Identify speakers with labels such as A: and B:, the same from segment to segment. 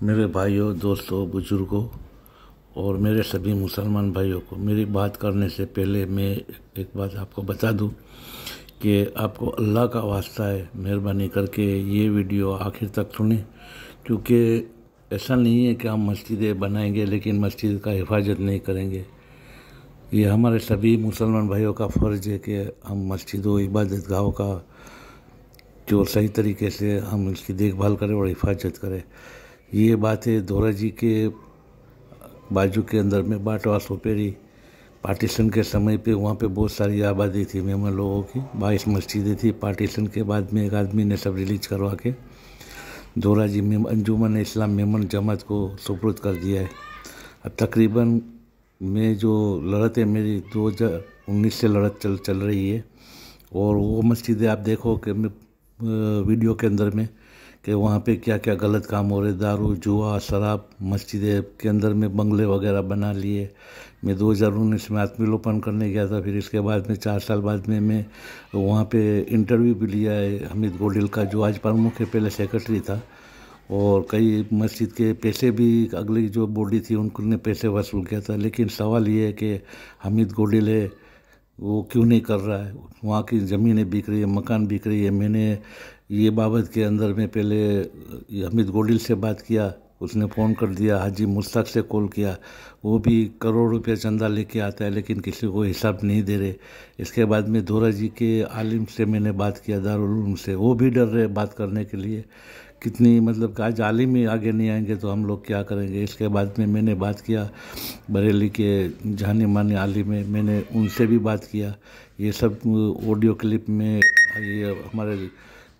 A: मेरे भाइयों, दोस्तों, बुज़ुर्गों और मेरे सभी मुसलमान भाइयों को मेरी बात करने से पहले मैं एक बात आपको बता दूँ कि आपको अल्लाह का वास्ता है मेहरबानी करके ये वीडियो आखिर तक सुने, क्योंकि ऐसा नहीं है कि हम मस्जिदें बनाएँगे लेकिन मस्जिद का हिफाजत नहीं करेंगे। ये हमारे सभी मुसलमान भाइयों का फ़र्ज़ है कि हम मस्जिदों इबादत गाहों का जो सही तरीके से हम इसकी देखभाल करें और हिफाजत करें। ये बात दोरा जी के बाजू के अंदर में बाटवा सोपेरी पार्टीशन के समय पे वहाँ पे बहुत सारी आबादी थी मेमन लोगों की। बाईस मस्जिदें थी, पार्टीशन के बाद में एक आदमी ने सब रिलीज़ करवा के दोरा जी मेम अंजुमन इस्लाम मेमन जमात को सुपुर्द कर दिया है। अब तकरीबन मैं जो लड़त है, मेरी दो हज़ार उन्नीस से लड़त चल चल रही है। और वो मस्जिदें आप देखो कि वीडियो के अंदर में कि वहाँ पे क्या क्या गलत काम हो रहे दारू, जुआ, शराब, मस्जिद के अंदर में बंगले वगैरह बना लिए। मैं दो हज़ार उन्नीस में आत्मविलोपन करने गया था, फिर इसके बाद में, चार साल बाद में मैं वहाँ पे इंटरव्यू भी लिया है हमिद गोडिल का, जो आज प्रमुख है, पहले सेक्रेटरी था। और कई मस्जिद के पैसे भी, अगली जो बॉडी थी उनने पैसे वसूल किया था। लेकिन सवाल ये है कि हमिद गोडिल है वो क्यों नहीं कर रहा है? वहाँ की ज़मीनें बिक रही है, मकान बिक रही है। मैंने ये बाबत के अंदर में पहले हमीद गोडिल से बात किया, उसने फ़ोन कर दिया, हाजी मुश्ताक से कॉल किया। वो भी करोड़ रुपया चंदा लेके आता है, लेकिन किसी को हिसाब नहीं दे रहे। इसके बाद में दोरा जी के आलिम से मैंने बात किया, दारुल से। वो भी डर रहे बात करने के लिए। कितनी मतलब का जाली में आगे नहीं आएँगे तो हम लोग क्या करेंगे? इसके बाद में मैंने बात किया बरेली के जाने माने आली में, मैंने उनसे भी बात किया। ये सब ऑडियो क्लिप में, ये हमारे,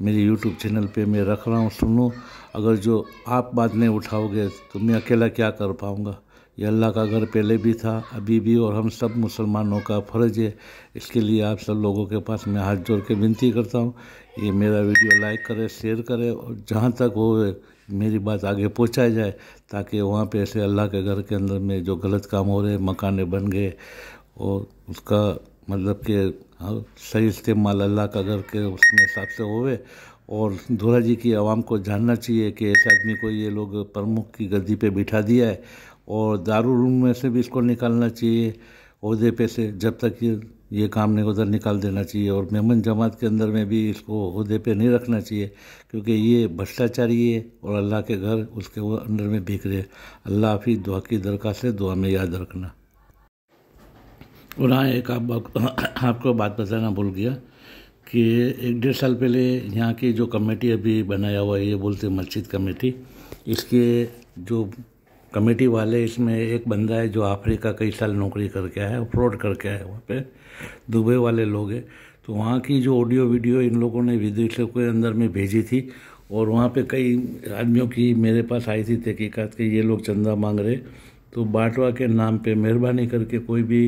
A: मेरे यूट्यूब चैनल पे मैं रख रहा हूँ, सुनो। अगर जो आप बात नहीं उठाओगे तो मैं अकेला क्या कर पाऊँगा? ये अल्लाह का घर पहले भी था अभी भी और हम सब मुसलमानों का फ़र्ज़ है। इसके लिए आप सब लोगों के पास मैं हाथ जोड़ के विनती करता हूँ ये मेरा वीडियो लाइक करें शेयर करें और जहाँ तक हो मेरी बात आगे पहुँचाई जाए ताकि वहाँ पे ऐसे अल्लाह के घर के अंदर में जो गलत काम हो रहे मकाने बन गए और उसका मतलब कि हाँ, सही इस्तेमाल अल्लाह का घर के उसमें हिसाब से होवे। और धोरा जी की आवाम को जानना चाहिए कि ऐसे आदमी को ये लोग प्रमुख की गद्दी पे बिठा दिया है और दारू रूम में से भी इसको निकालना चाहिए अहदे पे से जब तक ये ये काम नहीं उधर निकाल देना चाहिए और मेमन जमात के अंदर में भी इसको अहदे पे नहीं रखना चाहिए क्योंकि ये भ्रष्टाचारी है और अल्लाह के घर उसके वो अंदर में बिक रहे अल्लाह हाफि दुआ की दरख्वास्त है दुआ में याद रखना। और हाँ एक आप आपको बात बताना भूल गया कि एक डेढ़ साल पहले यहाँ की जो कमेटी अभी बनाया हुआ है, ये बोलते मस्जिद कमेटी, इसके जो कमेटी वाले इसमें एक बंदा है जो अफ्रीका कई साल नौकरी करके आया है, फ्रॉड करके आया है वहाँ पे, दुबई वाले लोग हैं। तो वहाँ की जो ऑडियो वीडियो इन लोगों ने विदेशों के अंदर में भेजी थी और वहाँ पे कई आदमियों की मेरे पास आई थी तहकीकत के, ये लोग चंदा मांग रहे। तो बाटवा के नाम पे मेहरबानी करके कोई भी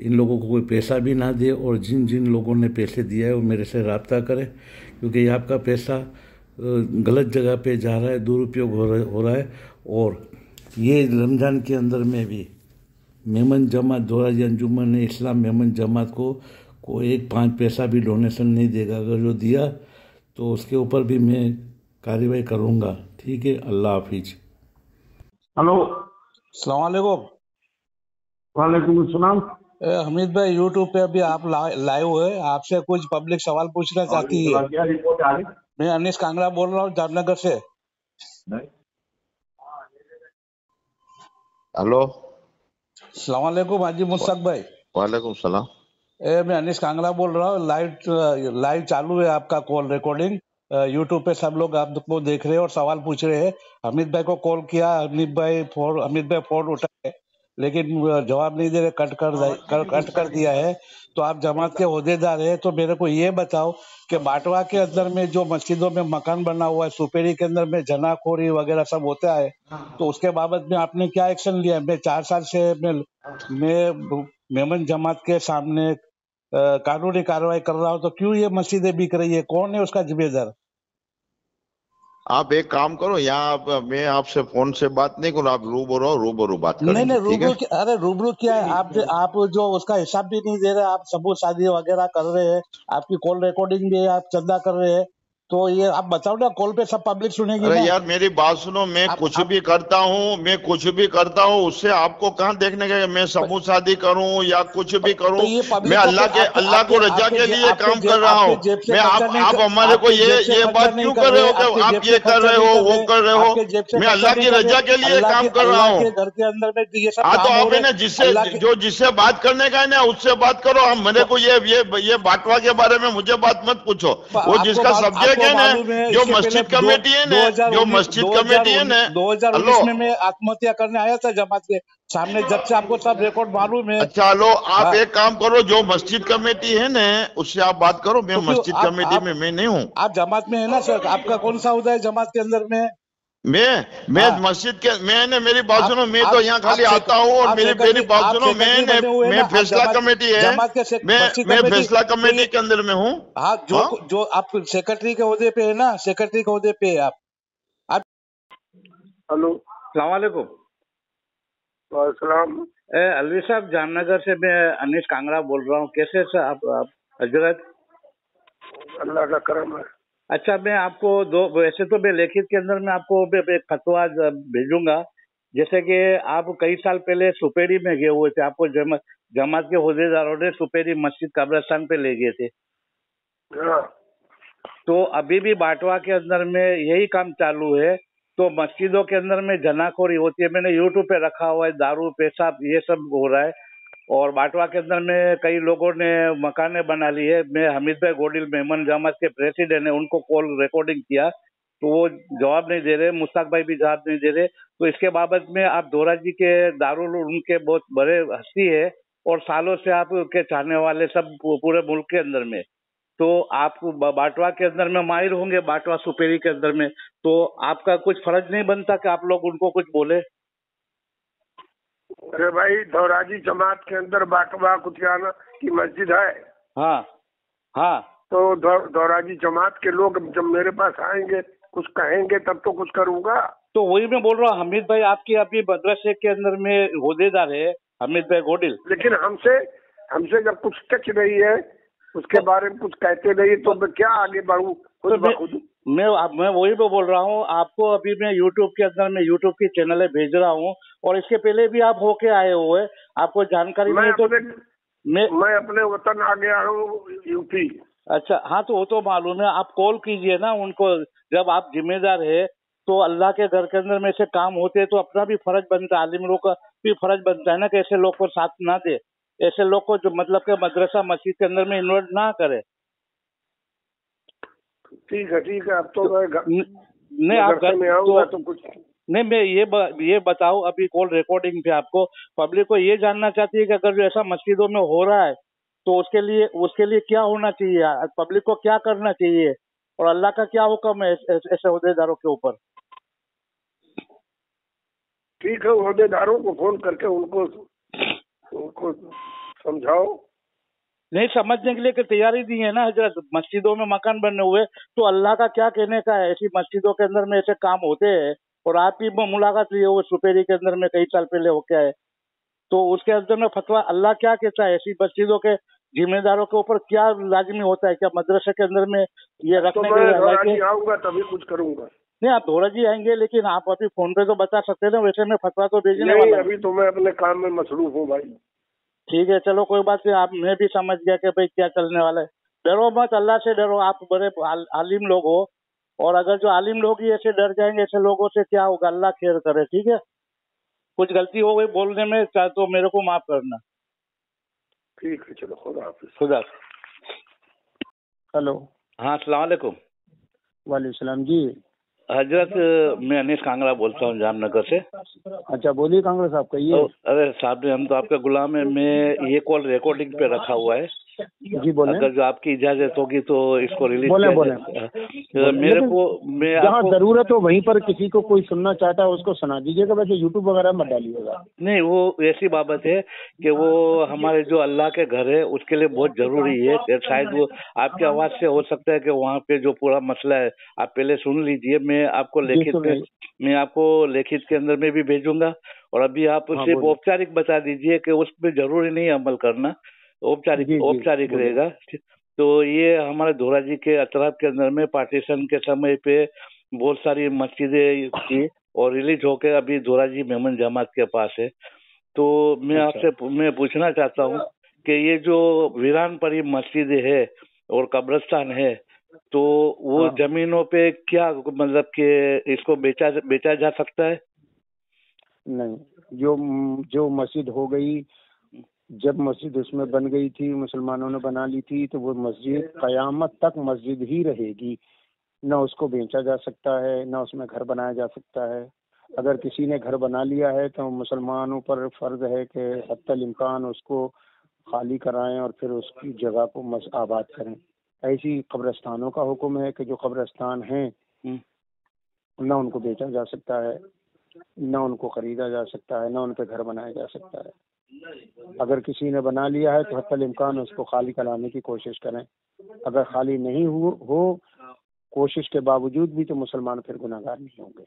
A: इन लोगों को कोई पैसा भी ना दे और जिन जिन लोगों ने पैसे दिया है वो मेरे से रबता करें, क्योंकि ये आपका पैसा गलत जगह पे जा रहा है, दुरुपयोग हो रहा हो और ये रमज़ान के अंदर में भी मेमन जमात दोराजी अंजुमन इस्लाम मेमन जमात को को एक पाँच पैसा भी डोनेशन नहीं देगा। अगर जो दिया तो उसके ऊपर भी मैं कार्रवाई करूँगा। ठीक है अल्लाह हाफिज।
B: हेलो।
C: सलामकुम
B: वालेकुम। अस्सलाम।
C: हमीद भाई यूट्यूब पे अभी आप लाइव हुए आपसे कुछ पब्लिक सवाल पूछना चाहती है।
B: क्या रिपोर्ट आ रही?
C: मैं अनिश कांगड़ा बोल रहा हूँ जामनगर से।
D: हेलो
C: सलामकुम हाजी मुस्तक भाई
D: वालेकुम सलाम
C: ए, मैं अनिश कांगड़ा बोल रहा हूँ। लाइव लाइव चालू है आपका कॉल रिकॉर्डिंग यूट्यूब पे सब लोग आपको देख रहे हैं और सवाल पूछ रहे हैं। अमित भाई को कॉल किया। अमित भाई फ़ोन अमित भाई फ़ोन उठाए लेकिन जवाब नहीं दे रहे कट कर कर कट कर दिया है। तो आप जमात के अहदेदार है तो मेरे को ये बताओ कि बाटवा के अंदर में जो मस्जिदों में मकान बना हुआ है सुपेरी के अंदर में जनाखोरी वगैरह सब होता है तो उसके बाबत में आपने क्या एक्शन लिया? मैं चार साल से मैं मैं मेमन जमात के सामने कानूनी कार्रवाई कर रहा हूँ तो क्यों ये मस्जिदें बिक रही है? कौन है उसका जिम्मेदार?
D: आप एक काम करो यहाँ आप मैं आपसे फ़ोन से बात नहीं करूँ आप रूबरू रूबरू बात करो
C: नहीं नहीं रूबरू अरे रूबरू क्या है? आप आप जो उसका हिसाब भी नहीं दे रहे आप सबूत शादी वगैरह कर रहे हैं आपकी कॉल रिकॉर्डिंग भी है आप चंदा कर रहे हैं तो ये आप बताओ ना कॉल पे सब पब्लिक सुनेगी
D: अरे यार मेरी बात सुनो मैं
C: आप-
D: कुछ
C: आप-
D: भी करता हूँ मैं कुछ भी करता हूँ उससे आपको कहाँ देखने का मैं समूह शादी करूँ या कुछ भी करूँ?
C: तो
D: मैं अल्लाह के अल्लाह को रजा के लिए काम कर रहा हूँ। मैं आप आप हमारे को ये ये बात क्यों
C: कर
D: रहे हो आप ये कर रहे हो वो कर रहे हो? मैं अल्लाह की रजा के लिए काम कर रहा हूँ।
C: घर के अंदर में ये सब
D: हाँ तो आप है ना जिससे जो जिससे बात करने का है ना उससे बात करो। हम मेरे को ये ये ये बाटवा के बारे में मुझे बात मत पूछो। वो जिसका सब्जेक्ट है ना
C: है,
D: जो मस्जिद कमेटी है ना
C: 2019
D: जो मस्जिद कमेटी है। ना
C: दो
D: हज़ार
C: में मैं आत्महत्या करने आया था जमात के सामने जब से आपको सब रिकॉर्ड मालूम है।
D: चलो लो आप
C: हाँ।
D: एक काम करो जो मस्जिद कमेटी है ना उससे आप बात करो मैं
C: तो
D: मस्जिद कमेटी में मैं नहीं हूँ।
C: आप जमात में है ना सर? आपका कौन सा उदय है जमात के अंदर में?
D: मैं मैं
C: हाँ।
D: मस्जिद के मैंने मेरी बात सुनो मैं तो यहाँ खाली आता हूँ और मेरी
C: सेक्रेटरी-
D: मेरी बात सुनो मैं
C: सेक्रेटरी बने हुए हैं
D: मैं फैसला कमेटी है।
C: के
D: मैं मैं फैसला कमेटी के अंदर में हूँ।
C: हाँ जो
D: हाँ?
C: जो आप सेक्रेटरी के उहदे पे है ना सेक्रेटरी के उहदे पे है आप।
B: हेलो
C: सलामकुम
B: सलाम
C: अलवी साहब जामनगर से मैं अनिश कांगड़ा बोल रहा हूँ। कैसे सर आप, आप हज़रत?
B: अल्लाह का करम है।
C: अच्छा मैं आपको दो वैसे तो मैं लेखित के अंदर में आपको एक फतवा भेजूँगा। जैसे कि आप कई साल पहले सुपेरी में गए हुए थे आपको जमा, जमात के होदेदारों ने सुपेरी मस्जिद कब्रस्तान पे ले गए थे।
B: हाँ।
C: तो अभी भी बाटवा के अंदर में यही काम चालू है। तो मस्जिदों के अंदर में जनाखोरी होती है मैंने यूट्यूब पे रखा हुआ है दारू पेशाब ये सब हो रहा है। और बाटवा के अंदर में कई लोगों ने मकाने बना ली है। मैं हमीद भाई गोडिल, मेहमान जमात के प्रेसिडेंट है, उनको कॉल रिकॉर्डिंग किया तो वो जवाब नहीं दे रहे मुश्ताक भाई भी जवाब नहीं दे रहे। तो इसके बाबत में आप दोरा जी के दारुल उनके बहुत बड़े हस्ती है और सालों से आप के चाहने वाले सब पूरे मुल्क के अंदर में। तो आप बाटवा के अंदर में माहिर होंगे, बाटवा सुपेरी के अंदर में। तो आपका कुछ फ़र्ज़ नहीं बनता कि आप लोग उनको कुछ बोले?
B: अरे भाई धौराजी जमात के अंदर बाटवा कुतियाना की मस्जिद है।
C: हाँ हाँ।
B: तो धौराजी जमात के लोग जब मेरे पास आएँगे कुछ कहेंगे तब तो कुछ करूँगा।
C: तो वही मैं बोल रहा हूँ हमीद भाई आपके अभी मदरसे के अंदर में होदेदार है हमीद भाई गोडिल।
B: लेकिन हमसे हमसे जब कुछ टच नहीं है उसके
C: तो-
B: बारे में कुछ कहते नहीं तो मैं क्या आगे बढ़ूं? खुद
C: तो
B: खुद
C: मैं आप- मैं वही पे बोल रहा हूँ आपको अभी मैं यूट्यूब के अंदर मैं यूट्यूब की चैनल भेज रहा हूँ और इसके पहले भी आप होके आए हुए आपको जानकारी
B: मैं
C: नहीं तो मैं
B: मैं अपने वतन आ गया हूँ यूपी
C: अच्छा हाँ तो वो तो मालूम है आप कॉल कीजिए ना उनको जब आप जिम्मेदार है तो अल्लाह के घर के अंदर में से काम होते हैं तो अपना भी फ़र्ज़ बनता है आलिम लोग का भी फ़र्ज़ बनता है ना कि ऐसे लोग को साथ ना दे ऐसे लोग को जो मतलब के मदरसा मस्जिद के अंदर में इन्वॉल्व ना करे।
B: ठीक है ठीक है अब तो मैं
C: नहीं आप
B: मदरसे में आऊँगा
C: तो
B: तो कुछ
C: नहीं मैं ये ब, ये बताओ अभी कॉल रिकॉर्डिंग पे आपको। पब्लिक को ये जानना चाहती है कि अगर जो ऐसा मस्जिदों में हो रहा है तो उसके लिए उसके लिए क्या होना चाहिए? पब्लिक को क्या करना चाहिए? और अल्लाह का क्या हुक्म है ऐसे ऐसे अहदेदारों के ऊपर?
B: ठीक है अहदेदारों को फ़ोन करके उनको उनको समझाओ।
C: नहीं समझने के लिए कि तैयारी दी है ना हज़रत। मस्जिदों में मकान बने हुए तो अल्लाह का क्या कहने का है? ऐसी मस्जिदों के अंदर में ऐसे काम होते हैं और आप भी मुलाकात लिए हुए सुपेरी के अंदर में कई साल पहले होके आए। तो उसके अंदर में फतवा अल्लाह क्या कहता है? ऐसी मस्जिदों के जिम्मेदारों के ऊपर क्या लाजमी होता है? क्या मदरसे के अंदर में ये
B: तो
C: रखने के
B: मैं
C: लिए
B: आऊँगा तभी कुछ करूँगा।
C: नहीं आप धोरा जी आएँगे लेकिन आप अभी फ़ोन पे तो बता सकते हैं ना वैसे मैं फतवा तो भेजने वाला
B: अभी तो मैं अपने काम में मसरूफ हूँ भाई।
C: ठीक है चलो कोई बात नहीं आप मैं भी समझ गया कि भाई क्या चलने वाला है। डरो मत अल्लाह से डरो आप बड़े आल- आलिम लोग हो। और अगर जो आलिम लोग ही ऐसे डर जाएँगे ऐसे लोगों से क्या होगा अल्लाह खेर करे ठीक है? कुछ गलती हो गई बोलने में चाहे तो मेरे को माफ़ करना।
B: ठीक है चलो खुदा हाफिज।
C: खुदा।
E: हेलो।
C: हाँ अस्सलाम वालेकुम।
E: वालेकुम सलाम जी।
C: हज़रत मैं अनिश कांगड़ा बोलता हूँ जामनगर से।
E: अच्छा बोलिए कांगड़ा साहब
C: तो
E: कहिए
C: अरे साहब हम तो आपका गुलाम है मैं ये कॉल रिकॉर्डिंग पे रखा हुआ है।
E: जी बोले।
C: अगर जो आपकी इजाज़त होगी तो इसको रिलीज़
E: बोले, बोले।
C: मेरे को मैं
E: जहाँ ज़रूरत हो वहीं पर किसी को कोई सुनना चाहता है उसको सुना दीजिएगा। वैसे यूट्यूब वगैरह मत डालिएगा।
C: नहीं वो ऐसी बाबत है कि वो हमारे जो अल्लाह के घर है उसके लिए बहुत ज़रूरी है। शायद वो आपकी आवाज़ से हो सकता है कि वहाँ पे जो पूरा मसला है आप पहले सुन लीजिए। मैं आपको लिखित में मैं आपको लेखित के अंदर में भी भेजूँगा। और अभी आप
E: हाँ,
C: सिर्फ़ औपचारिक बता दीजिए कि उस पर ज़रूरी नहीं है अमल करना। औपचारिक औपचारिक रहेगा तो ये हमारे धोरा जी के अतराफ के अंदर में पार्टीशन के समय पे बहुत सारी मस्जिदें थी और रिलीज़ होकर अभी धोरा जी मेमन जमात के पास है तो मैं
E: अच्छा।
C: आपसे मैं पूछना चाहता हूँ कि ये जो वीरान परी मस्जिद है और कब्रस्तान है तो वो
E: हाँ।
C: जमीनों पे क्या मतलब कि इसको बेचा बेचा जा सकता है
E: नहीं जो जो मस्जिद हो गई जब मस्जिद उसमें बन गई थी मुसलमानों ने बना ली थी तो वो मस्जिद कयामत तक मस्जिद ही रहेगी। न उसको बेचा जा सकता है न उसमें घर बनाया जा सकता है। अगर किसी ने घर बना लिया है तो मुसलमानों पर फ़र्ज़ है कि हत्तल इम्कान उसको खाली कराएँ और फिर उसकी जगह को मस आबाद करें। ऐसी कब्रस्तानों का हुक्म है कि जो कब्रस्तान हैं
C: हम्म।
E: न उनको बेचा जा सकता है न उनको खरीदा जा सकता है न उन पे घर बनाया जा सकता है। अगर किसी ने बना लिया है तो हत्तल इम्कान उसको खाली कराने की कोशिश करें। अगर खाली नहीं हो, हो कोशिश के बावजूद भी तो मुसलमान फिर गुनागार नहीं होंगे।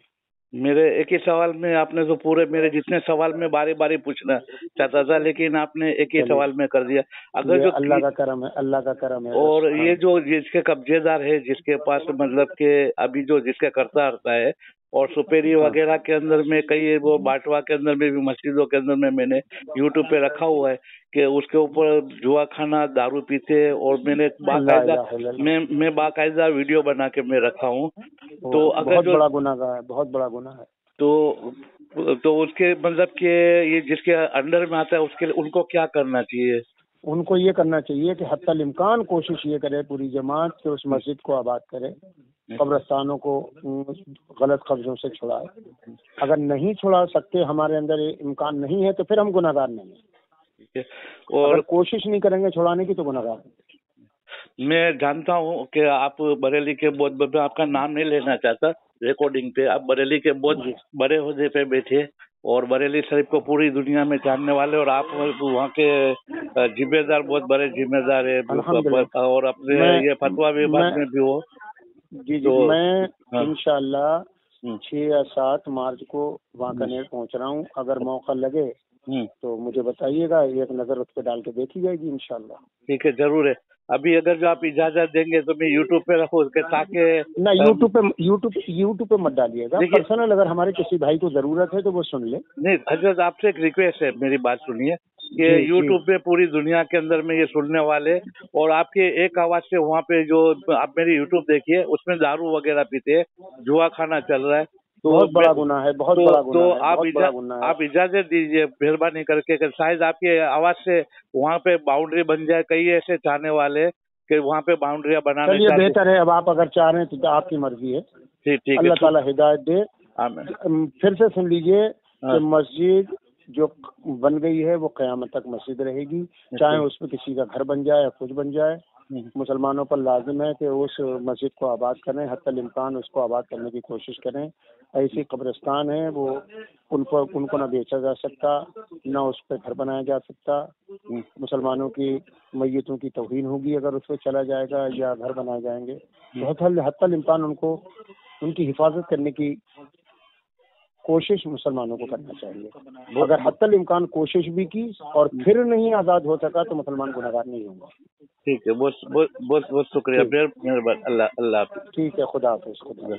C: मेरे एक ही सवाल में आपने तो पूरे मेरे जितने सवाल में बारी बारी पूछना चाहता था लेकिन आपने एक ही सवाल में कर दिया। अगर जो
E: अल्लाह का करम है अल्लाह का करम है।
C: और ये
E: हाँ।
C: जो जिसके कब्जेदार है जिसके पास मतलब के अभी जो जिसका करता रहता है और सुपेरी
E: हाँ।
C: वगैरह के अंदर में कई वो बाटवा के अंदर में भी मस्जिदों के अंदर में मैंने यूट्यूब पे रखा हुआ है कि उसके ऊपर जुआ खाना दारू पीते और मैंने बाकायदा मैं मैं बाकायदा वीडियो बना के मैं रखा हूँ। तो अगर
E: बहुत बड़ा गुनाह है बहुत बड़ा गुना है।
C: तो तो उसके मतलब के ये जिसके अंडर में आता है उसके लिए उनको क्या करना चाहिए?
E: उनको ये करना चाहिए कि हत्या इम्कान कोशिश ये करे पूरी जमात कि उस मस्जिद को आबाद करे। कब्रस्तानों को गलत कब्जों से छुड़ाए अगर नहीं छुड़ा सकते हमारे अंदर ये इम्कान नहीं है तो फिर हम गुनाहगार नहीं है। और कोशिश नहीं करेंगे छुड़ाने की तो गुनाहगार हैं।
C: मैं जानता हूँ कि आप बरेली के बहुत मैं आपका नाम नहीं लेना चाहता रिकॉर्डिंग पे। आप बरेली के बहुत बड़े होदे पे बैठे और बरेली शरीफ को पूरी दुनिया में जानने वाले और आप वहाँ के जिम्मेदार बहुत बड़े जिम्मेदार है और अपने ये फतवा विभाग
E: में
C: भी हो।
E: जी जी
C: तो-
E: मैं
C: हाँ।
E: इंशाल्लाह
C: हम्म,
E: छह या सात मार्च को वांकानेर पहुँच रहा हूँ। अगर मौका लगे
C: हम्म,
E: तो मुझे बताइएगा एक नज़र उस पर डाल के देखी जाएगी इनशाला
C: ठीक है ज़रूर है। अभी अगर जो आप इजाज़त देंगे तो मैं यूट्यूब पे रखो उसके ताकि
E: ना यूट्यूब पे यूट्यूब यूट्यूब पे मत डालिएगा। पर्सनल अगर हमारे किसी भाई को ज़रूरत है तो वो सुन ले।
C: नहीं हज़रत आपसे एक रिक्वेस्ट है मेरी बात सुनिए। कि। यूट्यूब पे पूरी दुनिया के अंदर में ये सुनने वाले और आपके एक आवाज़ से वहाँ पे जो आप मेरी यूट्यूब देखिए उसमें दारू वगैरह पीते हैं जुआ खाना चल रहा है तो
E: बहुत बड़ा गुना है बहुत
C: तो,
E: बड़ा
C: तो
E: है
C: आप इजा,
E: गुनाह है।
C: आप इजाज़त दीजिए मेहरबानी करके कि शायद आपकी आवाज़ से वहाँ पे बाउंड्री बन जाए कई ऐसे चाहने वाले कि वहाँ पे बाउंड्रियाँ बनाने
E: चलिए बेहतर है अब आप अगर चाह रहे हैं तो आपकी मर्ज़ी है।
C: ठीक ठीक
E: अल्लाह ताला हिदायत दे। फिर से सुन लीजिए
C: हाँ।
E: कि मस्जिद जो बन गई है वो कयामत तक मस्जिद रहेगी। चाहे उसमें किसी का घर बन जाए या कुछ बन जाए
C: हम्म,
E: मुसलमानों पर लाजिम है कि उस मस्जिद को आबाद करें हत्तल इम्कान उसको आबाद करने की कोशिश करें। ऐसी कब्रिस्तान है वो उन पर उनको ना बेचा जा सकता ना उस पर घर बनाया जा सकता।
C: हम्म,
E: मुसलमानों की मैयतों की तोहीन होगी अगर उस पर चला जाएगा या घर बनाए जाएँगे। तो हत्तल हत्तल इम्कान उनको उनकी हिफाजत करने की कोशिश मुसलमानों को करना चाहिए। अगर हतल इम्कान कोशिश भी की और फिर नहीं आज़ाद हो सका तो मुसलमान गुनागार नहीं होगा।
C: ठीक है बहुत बहुत बहुत बहुत शुक्रिया मेहरबानी। अल्लाह अल्लाह
E: ठीक है खुदा हाफिज खुदा